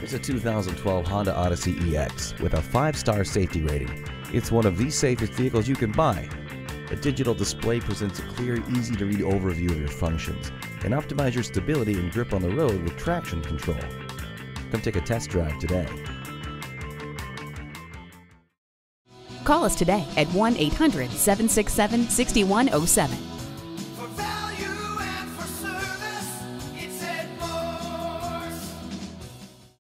It's a 2012 Honda Odyssey EX with a 5-star safety rating. It's one of the safest vehicles you can buy. A digital display presents a clear, easy-to-read overview of your functions and optimize your stability and grip on the road with traction control. Come take a test drive today. Call us today at 1 800 767 6107